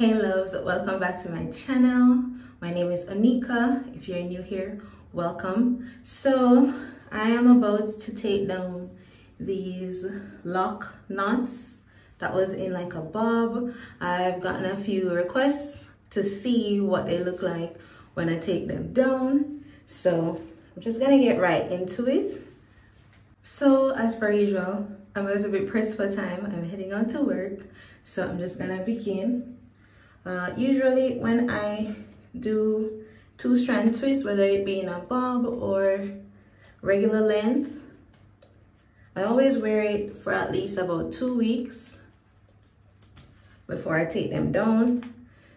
Hey loves, welcome back to my channel. My name is Oneaka. If you're new here, welcome. So I am about to take down these loc knots that was in like a bob. I've gotten a few requests to see what they look like when I take them down. So I'm just gonna get right into it. So as per usual, I'm a little bit pressed for time. I'm heading on to work. So I'm just gonna begin uh, usually when I do two strand twists, whether it be in a bob or regular length, I always wear it for at least about two weeks before I take them down.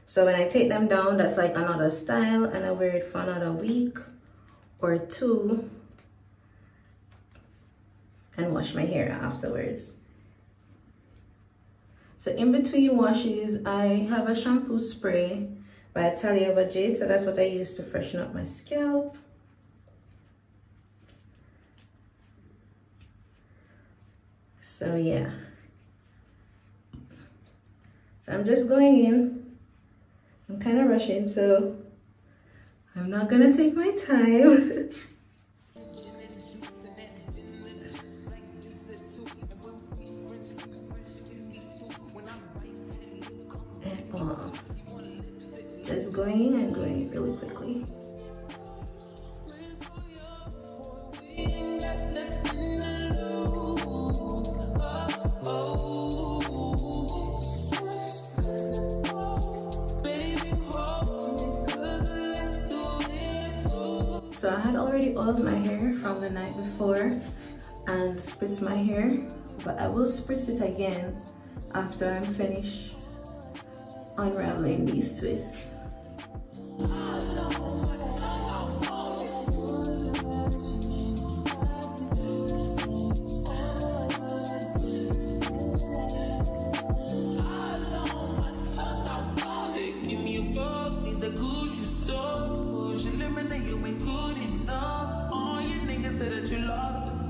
So when I take them down, that's like another style and I wear it for another week or two and wash my hair afterwards. So in between washes, I have a shampoo spray by Taliah Waajid. So that's what I use to freshen up my scalp. So yeah. So I'm just going in. I'm kind of rushing, so I'm not gonna take my time. So I had already oiled my hair from the night before and spritz my hair, but I will spritz it again after I'm finished unraveling these twists.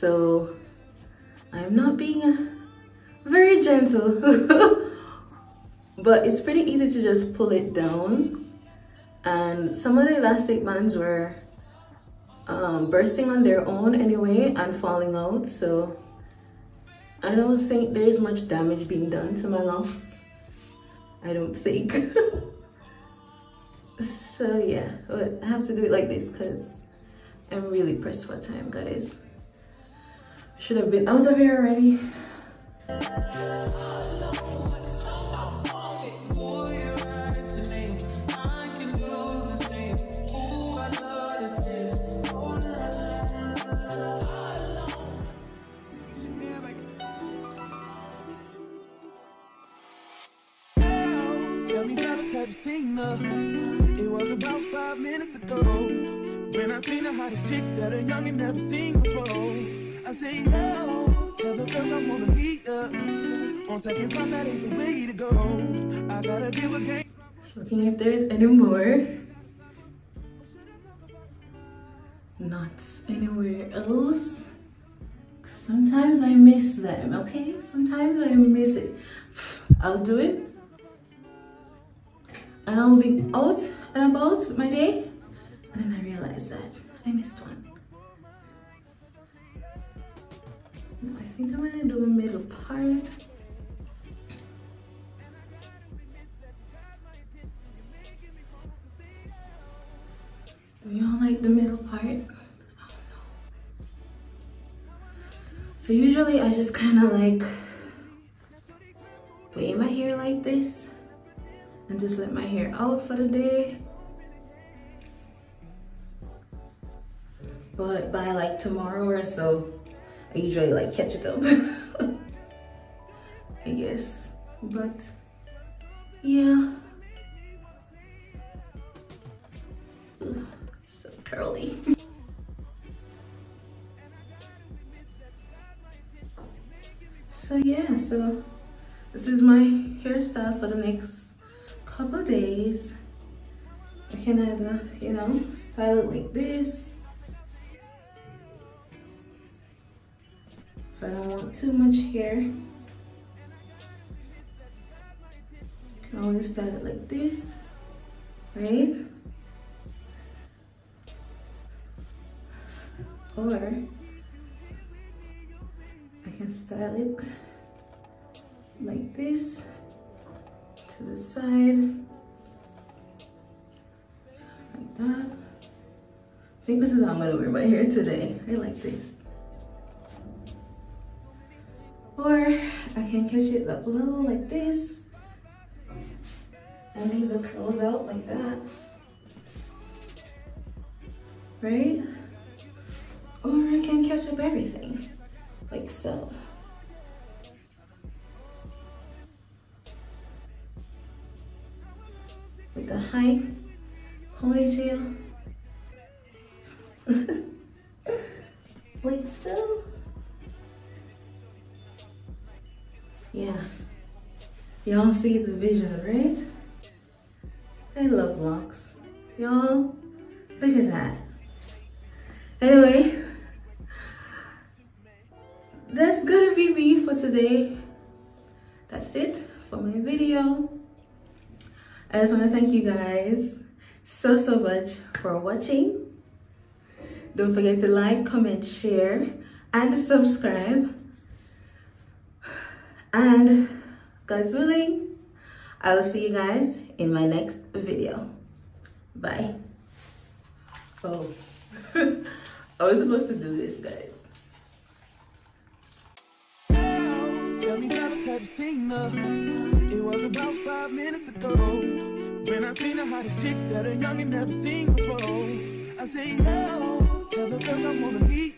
so i'm not being very gentle. But it's pretty easy to just pull it down. And some of the elastic bands were um, bursting on their own anyway and falling out. So I don't think there's much damage being done to my locs I don't think. So yeah. But I have to do it like this because I'm really pressed for time, guys. Should have been out of here already. It was about five minutes ago. When I seen that a youngin' never seen before, I say, yo, tell the girls I wanna meet up. On second thought, that ain't the way to go. I gotta give a game. Looking if there's any more. Not anywhere else. Sometimes I miss them, okay? Sometimes I miss it. I'll do it. And I'll be out and about my day and then I realized that I missed one. Think I'm gonna do the middle part. We all like the middle part. So usually I just kind of like weigh my hair like this and just let my hair out for the day but by like tomorrow or so I usually like catch it up I guess but yeah. so curly. so yeah, so this is my hairstyle for the next couple days. I can either, you know, style it like this. I don't want too much hair, I can always style it like this, right? Or I can style it like this to the side like that. I think this is how I'm gonna wear my hair today. I like this or I can catch it up little like this and leave the curls out like that right or I can catch up everything like so with a high ponytail. like so. Yeah. Y'all see the vision, right? I love locs. Y'all, look at that. Anyway, that's gonna be me for today. That's it for my video. I just want to thank you guys so, so much for watching. Don't forget to like, comment, share, and subscribe. And God's willing, I will see you guys in my next video. Bye. Oh, I was supposed to do this, guys. It was about five minutes ago. When I seen hottest chick that a youngin' never seen before. I say, yo, tell the I wanna meet.